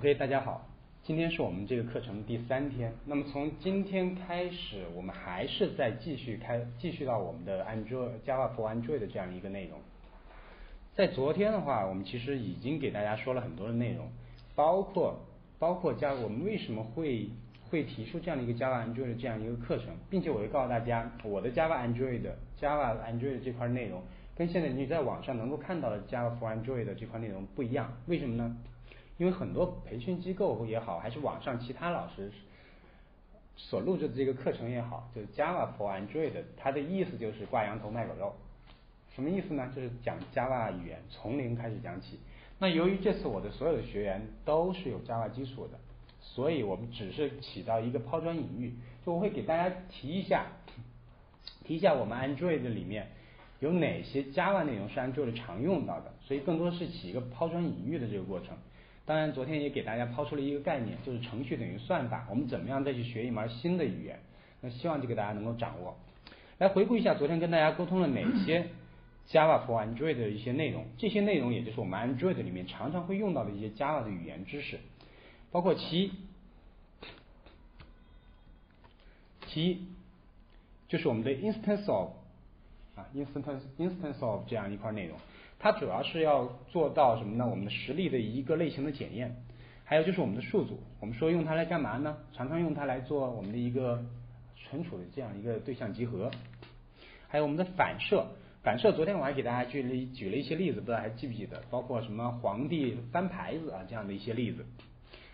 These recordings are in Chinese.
OK，大家好，今天是我们这个课程第三天。那么从今天开始，我们还是在继续开，继续到我们的 Android Java for Android 的这样一个内容。在昨天的话，我们其实已经给大家说了很多的内容，包括包括加我们为什么会会提出这样的一个 Java Android 的这样一个课程，并且我会告诉大家，我的 Java Android Java Android 这块内容跟现在你在网上能够看到的 Java for Android 的这块内容不一样，为什么呢？因为很多培训机构也好，还是网上其他老师所录制的这个课程也好，就是 Java for Android，它的意思就是挂羊头卖狗肉。什么意思呢？就是讲 Java 语言从零开始讲起。那由于这次我的所有的学员都是有 Java 基础的，所以我们只是起到一个抛砖引玉，就我会给大家提一下，提一下我们 Android 里面有哪些 Java 内容是 Android 常用到的，所以更多是起一个抛砖引玉的这个过程。当然，昨天也给大家抛出了一个概念，就是程序等于算法。我们怎么样再去学一门新的语言？那希望这个大家能够掌握。来回顾一下昨天跟大家沟通了哪些 Java for Android 的一些内容，这些内容也就是我们 Android 里面常常会用到的一些 Java 的语言知识，包括其一，其一就是我们的 instance of 啊 instance instance of 这样一块内容。它主要是要做到什么呢？我们的实例的一个类型的检验，还有就是我们的数组，我们说用它来干嘛呢？常常用它来做我们的一个存储的这样一个对象集合，还有我们的反射，反射昨天我还给大家举了举了一些例子，不知道还记不记得？包括什么皇帝翻牌子啊这样的一些例子，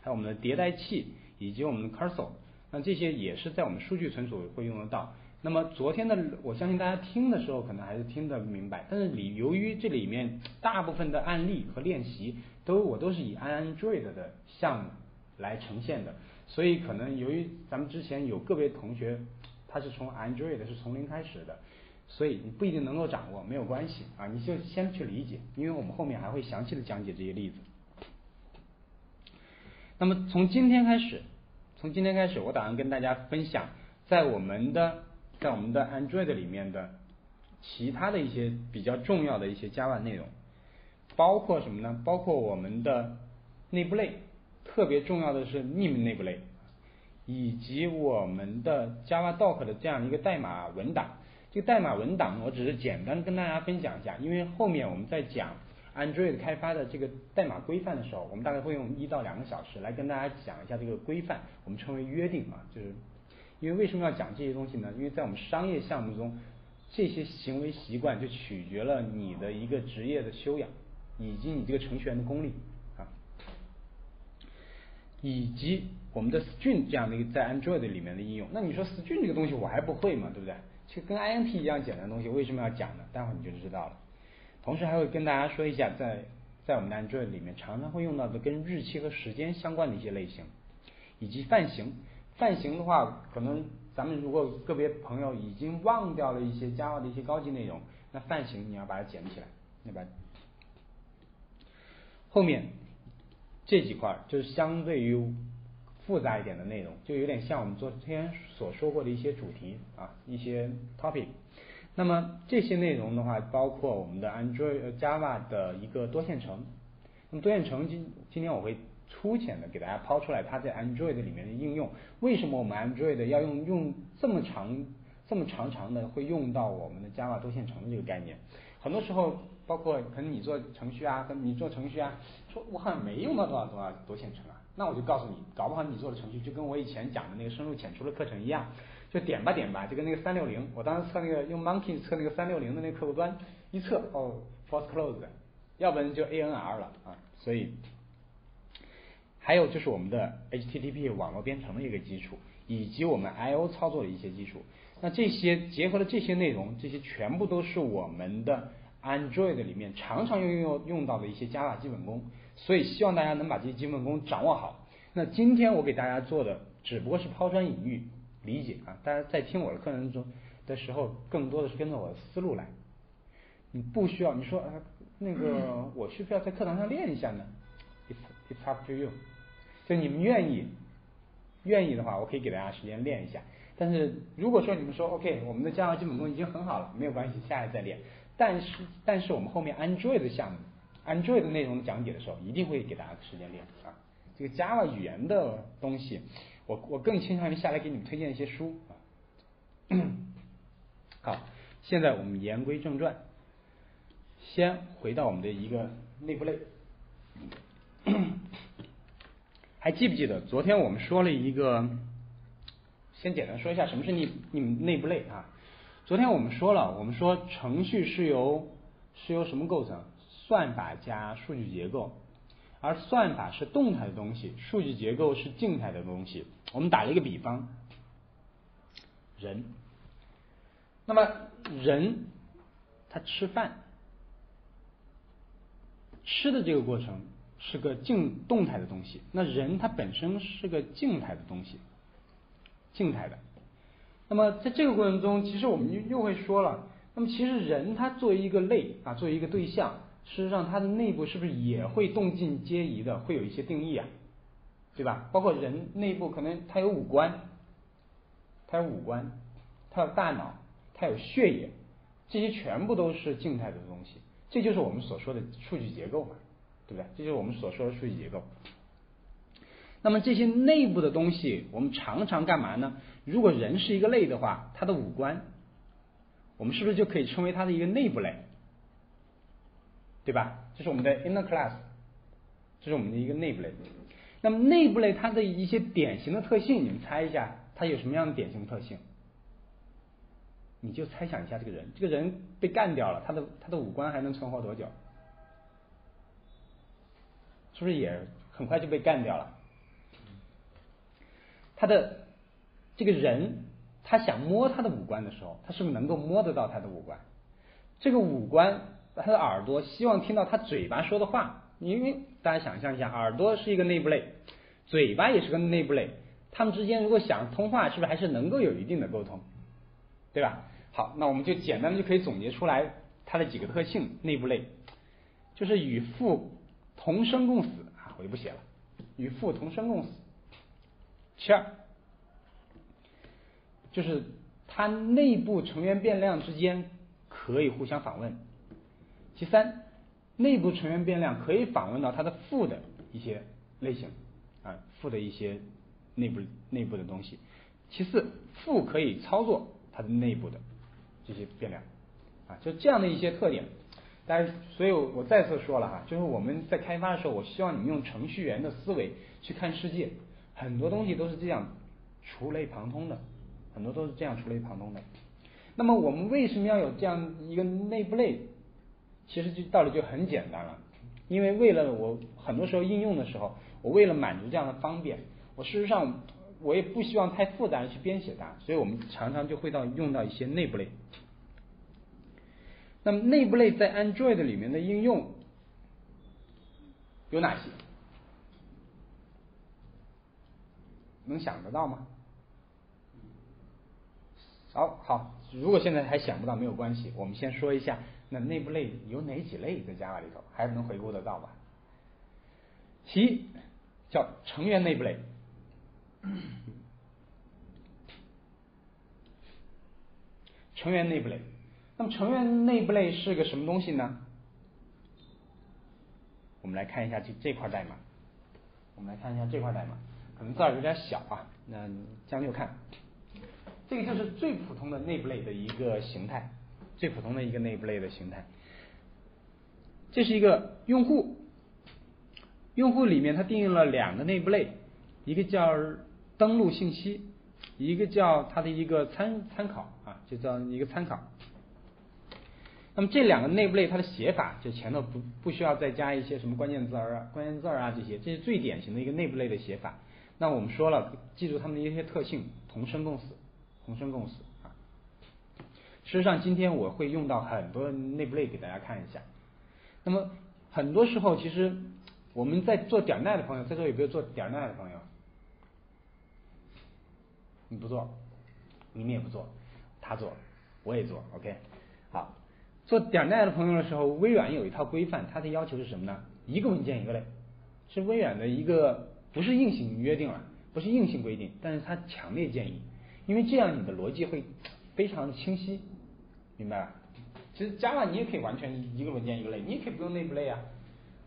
还有我们的迭代器以及我们的 cursor，那这些也是在我们数据存储会用得到。那么昨天的，我相信大家听的时候可能还是听得明白，但是里由于这里面大部分的案例和练习都我都是以 Android 的项目来呈现的，所以可能由于咱们之前有个别同学他是从 Android 是从零开始的，所以你不一定能够掌握，没有关系啊，你就先去理解，因为我们后面还会详细的讲解这些例子。那么从今天开始，从今天开始，我打算跟大家分享在我们的。在我们的 Android 里面的其他的一些比较重要的一些 Java 内容，包括什么呢？包括我们的内部类，特别重要的是 nim 内部类，以及我们的 Java Doc 的这样一个代码文档。这个代码文档我只是简单跟大家分享一下，因为后面我们在讲 Android 开发的这个代码规范的时候，我们大概会用一到两个小时来跟大家讲一下这个规范，我们称为约定啊，就是。因为为什么要讲这些东西呢？因为在我们商业项目中，这些行为习惯就取决了你的一个职业的修养，以及你这个程序员的功力啊，以及我们的 String 这样的一个在 Android 里面的应用。那你说 String 这个东西我还不会嘛，对不对？其实跟 INT 一样简单的东西，为什么要讲呢？待会儿你就知道了。同时还会跟大家说一下，在在我们的 Android 里面常常会用到的跟日期和时间相关的一些类型，以及泛型。范型的话，可能咱们如果个别朋友已经忘掉了一些 Java 的一些高级内容，那范型你要把它捡起来，对吧？后面这几块就是相对于复杂一点的内容，就有点像我们昨天所说过的一些主题啊，一些 topic。那么这些内容的话，包括我们的 Android Java 的一个多线程。那么多线程今今天我会。粗浅的给大家抛出来，它在 Android 里面的应用，为什么我们 Android 要用用这么长、这么长长的会用到我们的 Java 多线程的这个概念？很多时候，包括可能你做程序啊，跟你做程序啊，说我好像没用到多少多少多线程啊，那我就告诉你，搞不好你做的程序就跟我以前讲的那个深入浅出的课程一样，就点吧点吧，就跟那个三六零，我当时测那个用 Monkey 测那个三六零的那个客户端，一测哦，false close，要不然就 ANR 了啊，所以。还有就是我们的 HTTP 网络编程的一个基础，以及我们 I/O 操作的一些基础。那这些结合了这些内容，这些全部都是我们的 Android 里面常常用用用到的一些 Java 基本功。所以希望大家能把这些基本功掌握好。那今天我给大家做的只不过是抛砖引玉，理解啊。大家在听我的课程中的时候，更多的是跟着我的思路来。你不需要你说啊那个 我需不需要在课堂上练一下呢？It's it's up to you。就你们愿意，愿意的话，我可以给大家时间练一下。但是如果说你们说 OK，我们的 Java 基本功已经很好了，没有关系，下一次再练。但是但是我们后面 Android 的项目，Android 的内容讲解的时候，一定会给大家时间练啊。这个 Java 语言的东西，我我更倾向于下来给你们推荐一些书啊。好，现在我们言归正传，先回到我们的一个内部类。还记不记得昨天我们说了一个？先简单说一下什么是内你们内部类啊？昨天我们说了，我们说程序是由是由什么构成？算法加数据结构，而算法是动态的东西，数据结构是静态的东西。我们打了一个比方，人，那么人他吃饭，吃的这个过程是个静动态的东西，那人他本身是个静态的东西，静态的。那么在这个过程中，其实我们又又会说了，那么其实人他作为一个类啊，作为一个对象。事实上，它的内部是不是也会动静皆宜的，会有一些定义啊，对吧？包括人内部可能他有五官，他有五官，他有大脑，他有血液，这些全部都是静态的东西，这就是我们所说的数据结构嘛，对不对？这就是我们所说的数据结构。那么这些内部的东西，我们常常干嘛呢？如果人是一个类的话，它的五官，我们是不是就可以称为它的一个内部类？对吧？这是我们的 inner class，这是我们的一个内部类。那么内部类它的一些典型的特性，你们猜一下，它有什么样的典型特性？你就猜想一下，这个人，这个人被干掉了，他的他的五官还能存活多久？是不是也很快就被干掉了？他的这个人，他想摸他的五官的时候，他是不是能够摸得到他的五官？这个五官。他的耳朵希望听到他嘴巴说的话，因为大家想象一下，耳朵是一个内部类，嘴巴也是个内部类，他们之间如果想通话，是不是还是能够有一定的沟通，对吧？好，那我们就简单的就可以总结出来它的几个特性，内部类就是与父同生共死啊，我就不写了，与父同生共死。其二，就是它内部成员变量之间可以互相访问。其三，内部成员变量可以访问到它的负的一些类型啊，负的一些内部内部的东西。其四，负可以操作它的内部的这些变量啊，就这样的一些特点。但是，所以我再次说了哈，就是我们在开发的时候，我希望你们用程序员的思维去看世界，很多东西都是这样触类旁通的，很多都是这样触类旁通的。那么，我们为什么要有这样一个内部类？其实就道理就很简单了，因为为了我很多时候应用的时候，我为了满足这样的方便，我事实上我也不希望太复杂的去编写它，所以我们常常就会到用到一些内部类。那么内部类在 Android 里面的应用有哪些？能想得到吗？好好，如果现在还想不到没有关系，我们先说一下。那内部类有哪几类在 Java 里头，还是能回顾得到吧？其一叫成员内部类，成员内部类。那么成员内部类是个什么东西呢？我们来看一下这这块代码。我们来看一下这块代码，可能字儿有点小啊，那将就看。这个就是最普通的内部类的一个形态。最普通的一个内部类的形态，这是一个用户，用户里面它定义了两个内部类，一个叫登录信息，一个叫它的一个参参考啊，就叫一个参考。那么这两个内部类它的写法，就前头不不需要再加一些什么关键字儿啊、关键字儿啊这些，这是最典型的一个内部类的写法。那我们说了，记住它们的一些特性，同生共死，同生共死啊。事实上，今天我会用到很多内部类给大家看一下。那么很多时候，其实我们在做点 net 的朋友，在座有没有做点 net 的朋友？你不做，你们也不做，他做，我也做，OK。好，做点 net 的朋友的时候，微软有一套规范，它的要求是什么呢？一个文件一个类，是微软的一个不是硬性约定了，不是硬性规定，但是它强烈建议，因为这样你的逻辑会非常清晰。明白吧，其实 Java 你也可以完全一个文件一个类，你也可以不用内部类啊。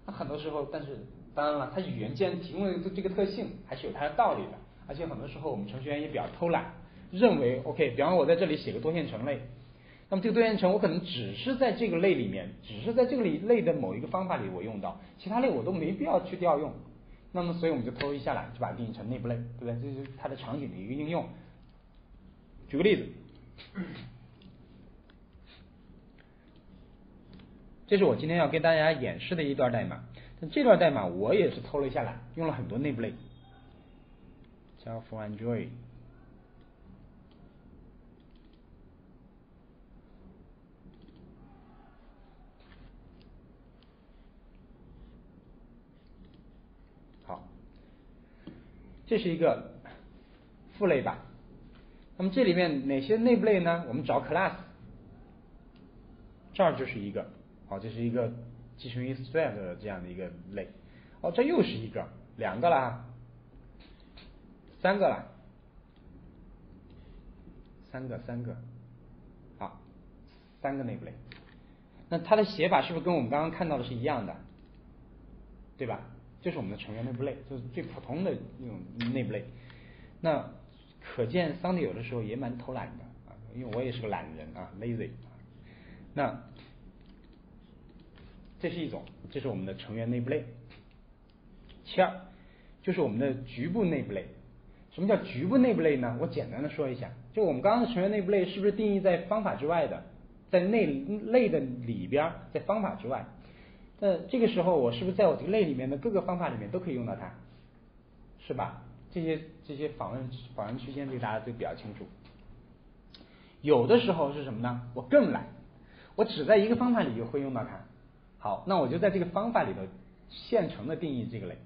那很多时候，但是当然了，它语言既然提供了这个特性，还是有它的道理的。而且很多时候我们程序员也比较偷懒，认为 OK，比方我在这里写个多线程类，那么这个多线程我可能只是在这个类里面，只是在这个里类的某一个方法里我用到，其他类我都没必要去调用。那么所以我们就偷一下来，就把它定义成内部类，对不对？这是它的场景的一个应用。举个例子，这是我今天要跟大家演示的一段代码。那这段代码我也是偷了下来，用了很多内部类。Java for Android。好，这是一个父类吧。那么这里面哪些内部类呢？我们找 class，这儿就是一个，好，这是一个继承于 thread 的这样的一个类。哦，这又是一个，两个了。三个了，三个三个，好，三个内部类，那它的写法是不是跟我们刚刚看到的是一样的？对吧？这是我们的成员内部类，就是最普通的那种内部类。那可见桑迪有的时候也蛮偷懒的啊，因为我也是个懒人啊，lazy。那这是一种，这是我们的成员内部类。其二就是我们的局部内部类。什么叫局部内部类呢？我简单的说一下，就我们刚刚的成员内部类是不是定义在方法之外的，在内类的里边，在方法之外？那这个时候我是不是在我这个类里面的各个方法里面都可以用到它？是吧？这些这些访问访问区间，这个大家都比较清楚。有的时候是什么呢？我更懒，我只在一个方法里就会用到它。好，那我就在这个方法里头现成的定义这个类，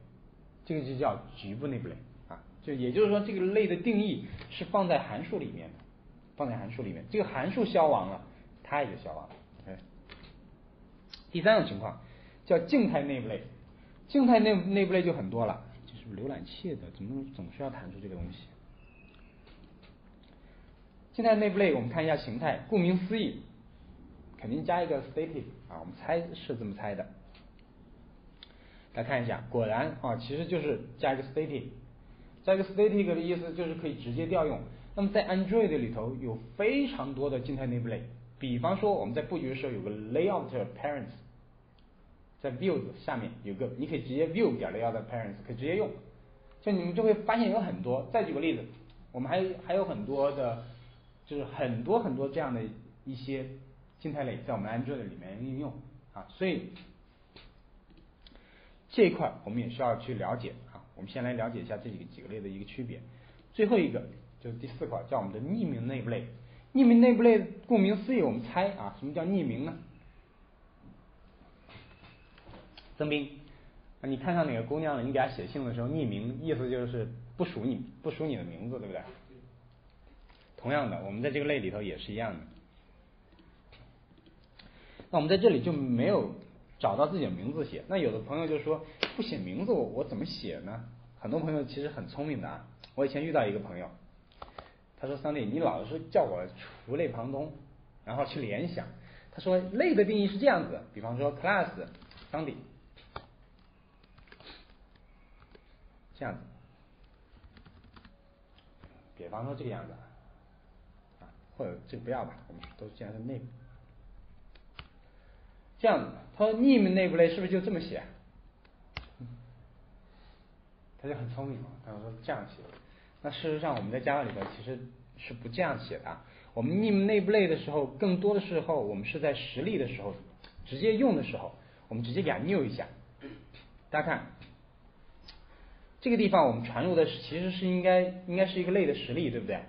这个就叫局部内部类啊。就也就是说，这个类的定义是放在函数里面的，放在函数里面，这个函数消亡了，它也就消亡了。第三种情况叫静态内部类，静态内内部类就很多了，就是浏览器的，怎么总是要弹出这个东西？静态内部类，我们看一下形态，顾名思义，肯定加一个 static 啊，我们猜是这么猜的。来看一下，果然啊，其实就是加一个 static。加一个 static 的意思就是可以直接调用。那么在 Android 里头有非常多的静态内部类，比方说我们在布局的时候有个 layout parents，在 views 下面有个，你可以直接 view 点 layout parents 可以直接用。就你们就会发现有很多。再举个例子，我们还还有很多的，就是很多很多这样的一些静态类在我们 Android 里面应用啊，所以这一块我们也需要去了解啊。我们先来了解一下这几个几个类的一个区别。最后一个就是第四块，叫我们的匿名内部类。匿名内部类，顾名思义，我们猜啊，什么叫匿名呢？曾斌，你看上哪个姑娘了？你给她写信的时候匿名，意思就是不署你不署你的名字，对不对？同样的，我们在这个类里头也是一样的。那我们在这里就没有。找到自己的名字写，那有的朋友就说不写名字我我怎么写呢？很多朋友其实很聪明的啊。我以前遇到一个朋友，他说桑迪，你老是叫我触类旁通，然后去联想。他说类的定义是这样子，比方说 class 桑迪这样子，比方说这个样子啊，或者这个不要吧，我们都既然是内部。这样子，他说 name 内部类是不是就这么写？他就很聪明嘛，他说这样写。那事实上我们在 Java 里边其实是不这样写的啊。我们 name 内部类的时候，更多的时候我们是在实例的时候直接用的时候，我们直接给它 new 一下。大家看，这个地方我们传入的其实是应该应该是一个类的实例，对不对？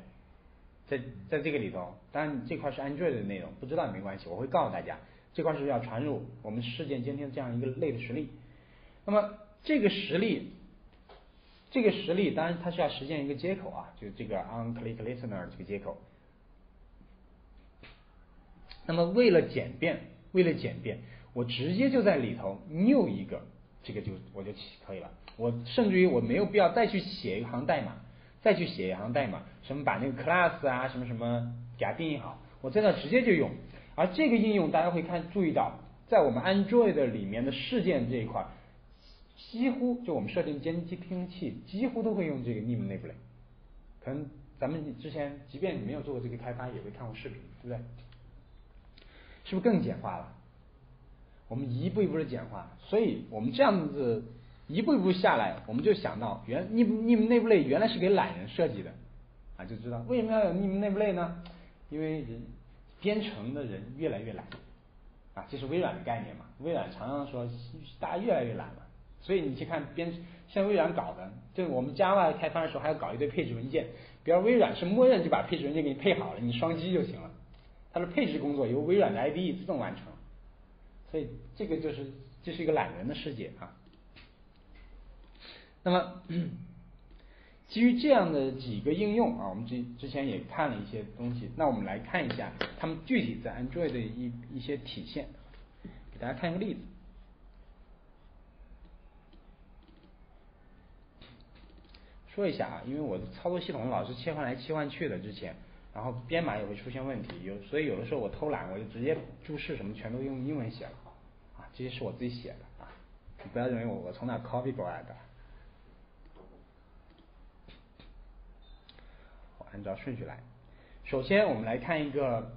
在在这个里头，当然这块是 Android 的内容，不知道也没关系，我会告诉大家。这块是要传入我们事件监听这样一个类的实例，那么这个实例，这个实例当然它是要实现一个接口啊，就这个 onClickListener 这个接口。那么为了简便，为了简便，我直接就在里头 new 一个，这个就我就可以了。我甚至于我没有必要再去写一行代码，再去写一行代码，什么把那个 class 啊什么什么给它定义好，我在那直接就用。而这个应用大家会看注意到，在我们 Android 里面的事件这一块，几乎就我们设定监听器，几乎都会用这个 NIM Enable。可能咱们之前即便你没有做过这个开发，也会看过视频，对不对？是不是更简化了？我们一步一步的简化，所以我们这样子一步一步下来，我们就想到，原 NIM NIM Enable 原来是给懒人设计的啊，就知道为什么要有 NIM Enable 呢？因为人编程的人越来越懒啊，这是微软的概念嘛？微软常常说大家越来越懒了，所以你去看编像微软搞的，就我们 Java 开发的时候还要搞一堆配置文件，比如微软是默认就把配置文件给你配好了，你双击就行了，它的配置工作由微软的 IDE 自动完成，所以这个就是这是一个懒人的世界啊。那么。基于这样的几个应用啊，我们之之前也看了一些东西，那我们来看一下它们具体在 Android 的一一些体现，给大家看一个例子。说一下啊，因为我的操作系统老是切换来切换去的，之前，然后编码也会出现问题，有所以有的时候我偷懒，我就直接注释什么全都用英文写了啊，这些是我自己写的啊，你不要认为我我从哪 copy 过来的。按照顺序来，首先我们来看一个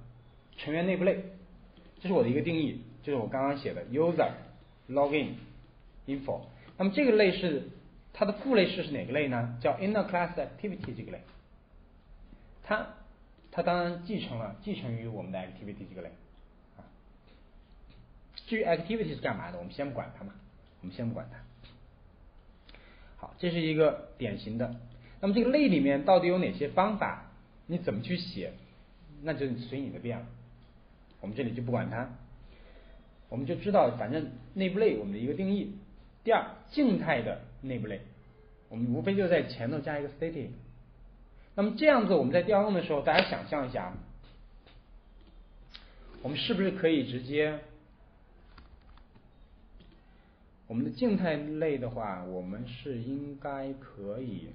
成员内部类，这是我的一个定义，就是我刚刚写的 user login info。那么这个类是它的父类是是哪个类呢？叫 inner class activity 这个类。它它当然继承了继承于我们的 activity 这个类。至于 activity 是干嘛的，我们先不管它嘛，我们先不管它。好，这是一个典型的。那么这个类里面到底有哪些方法？你怎么去写？那就随你的便了。我们这里就不管它，我们就知道，反正内部类我们的一个定义。第二，静态的内部类，我们无非就在前头加一个 static。那么这样子我们在调用的时候，大家想象一下，我们是不是可以直接？我们的静态类的话，我们是应该可以。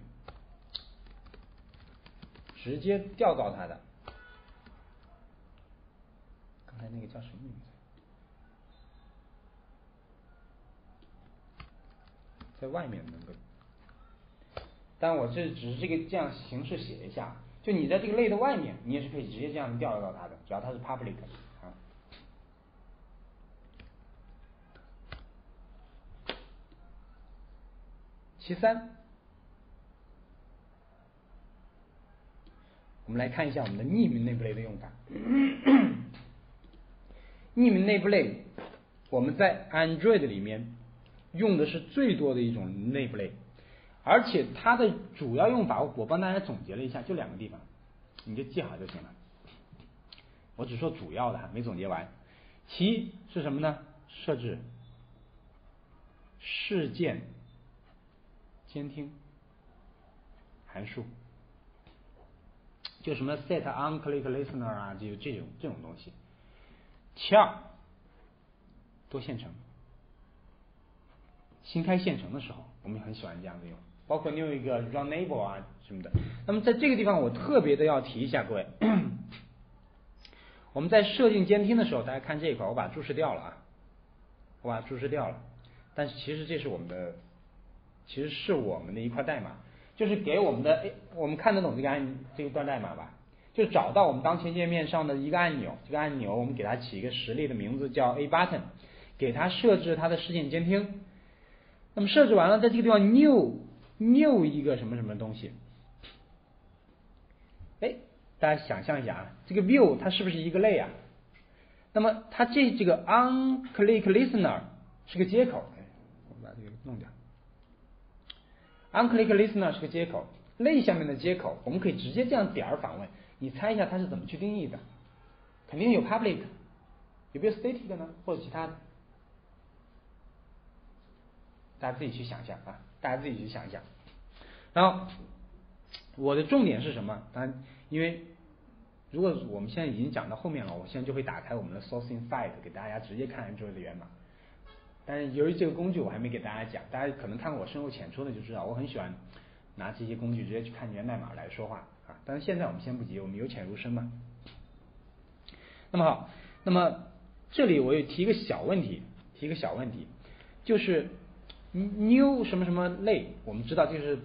直接调到它的，刚才那个叫什么名字？在外面能够，但我这只是这个这样形式写一下，就你在这个类的外面，你也是可以直接这样调到它的，只要它是 public 啊。其三。我们来看一下我们的匿名内部类的用法。匿名内部类，我们在 Android 里面用的是最多的一种内部类，而且它的主要用法，我帮大家总结了一下，就两个地方，你就记好就行了。我只说主要的，没总结完。其一是什么呢？设置事件监听函数。就什么 set on click listener 啊，就这种这种东西。其二，多线程，新开线程的时候，我们也很喜欢这样子用，包括你有一个 runable 啊什么的。那么在这个地方，我特别的要提一下各位，我们在设定监听的时候，大家看这一块，我把注释掉了啊，我把注释掉了，但是其实这是我们的，其实是我们的一块代码。就是给我们的，哎，我们看得懂这个按这一段代码吧？就找到我们当前界面上的一个按钮，这个按钮我们给它起一个实例的名字叫 A button，给它设置它的事件监听。那么设置完了，在这个地方 new new 一个什么什么东西？哎，大家想象一下啊，这个 view 它是不是一个类啊？那么它这这个 on click listener 是个接口，哎，我们把这个弄掉。OnClick Listener 是个接口，类下面的接口，我们可以直接这样点儿访问。你猜一下它是怎么去定义的？肯定有 Public，有没有 Static 呢？或者其他的？大家自己去想象啊，大家自己去想一想。然后我的重点是什么？当然，因为如果我们现在已经讲到后面了，我现在就会打开我们的 source inside，给大家直接看 Android 的源码。但是由于这个工具我还没给大家讲，大家可能看过我深入浅出的就知道，我很喜欢拿这些工具直接去看源代码来说话啊。但是现在我们先不急，我们由浅入深嘛。那么好，那么这里我又提一个小问题，提一个小问题，就是 new 什么什么类，我们知道就是